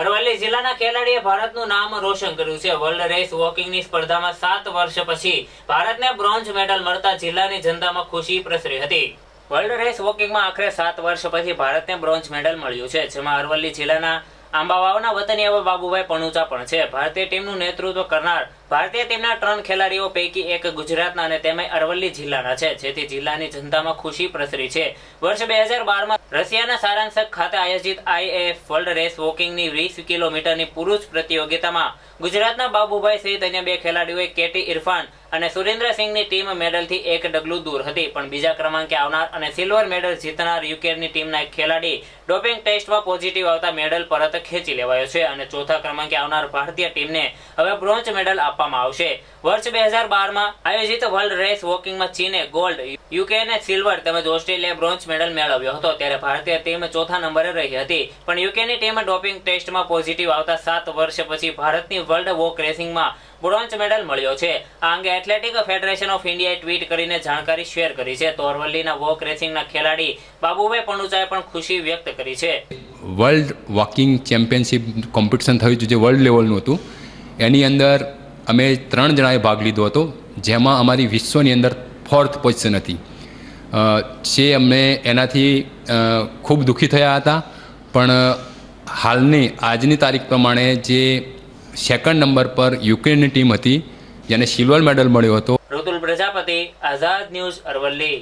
અરવલ્લી જિલ્લાના ખેલાડીએ ભારતનું નામ રોશન કર્યું છે. વર્લ્ડ રેસ વોકિંગની સ્પર્ધામાં સાત વર્ષ પછી ભારતને બ્રોન્ઝ મેડલ મળતા જિલ્લાની જનતામાં ખુશી પ્રસરી હતી. વર્લ્ડ રેસ વોકિંગમાં આખરે સાત વર્ષ પછી ભારતને બ્રોન્ઝ મેડલ મળ્યું છે, જેમાં અરવલ્લી જિલ્લાના આંબાવાવના વતની એવા બાબુભાઈ પણુચા પણ છે. ભારતીય ટીમનું નેતૃત્વ કરનાર ભારતીય ટીમના ત્રણ ખેલાડીઓ પૈકી એક ગુજરાતના અને તેમાં અરવલ્લી જિલ્લાના છે. જેથી જિલ્લાની જનતામાં ખુશી પ્રસરી છે. વર્ષ બે હજાર બારમાં રશિયાના સારાંશક ખાતે આયોજિત આઈએએફ વર્લ્ડ રેસ વોકિંગની વીસ કિલોમીટરની પુરુષ પ્રતિયોગિતામાં ગુજરાતના બાબુભાઈ સહિત અન્ય બે ખેલાડીઓએ કેટી ઇરફાન અને સુરેન્દ્રસિંહની ટીમ મેડલથી એક ડગલું દૂર હતી. પણ બીજા ક્રમાંકે આવનાર અને સિલ્વર મેડલ જીતનાર યુકેની ટીમના એક ખેલાડી ડોપિંગ ટેસ્ટમાં પોઝિટિવ આવતા મેડલ પરત ખેંચી લેવાયો છે. અને ચોથા ક્રમાંકે આવનાર ભારતીય ટીમને હવે બ્રોન્ઝ મેડલ આપવામાં આવશે. વર્ષ બે હજાર બારમાં આયોજિત વર્લ્ડ રેસ વોકિંગમાં ચીને ગોલ્ડ યુકે ને સિલ્વર તેમજ ઓસ્ટ્રેલિયા બ્રોન્ઝ મેડલ મેળવ્યો હતો. ત્યારે ભારતીય ટીમ ચોથા નંબરે રહી હતી. પણ યુકેની ટીમ ડોપિંગ ટેસ્ટમાં પોઝિટિવ આવતા સાત વર્ષ પછી ભારતની વર્લ્ડ વોક રેસિંગમાં બ્રોન્ઝ મેડલ મળ્યો છે. આ અંગે એથ્લેટિક ફેડરેશન ઓફ ઇન્ડિયાએ ટ્વીટ કરીને જાણકારી શેર કરી છે. તો અરવલ્લીના વોક રેસિંગના ખેલાડી બાબુભાઈ પંડુચાએ પણ ખુશી વ્યક્ત કરી છે. વર્લ્ડ વોકિંગ ચેમ્પિયનશિપ કોમ્પિટિશન થયું જે વર્લ્ડ લેવલનું હતું. એની અંદર અમે ત્રણ જણાએ ભાગ લીધો હતો, જેમાં અમારી વિશ્વની અંદર ફોર્થ પોઝિશન હતી. જે અમને એનાથી ખૂબ દુઃખી થયા હતા. પણ, હાલની, આજની તારીખ પ્રમાણે જે સેકન્ડ નંબર પર યુક્રેનની ટીમ હતી, જેને સિલ્વર મેડલ મળ્યો હતો. ઋતુલ પ્રજાપતિ, આઝાદ ન્યૂઝ અરવલ્લી.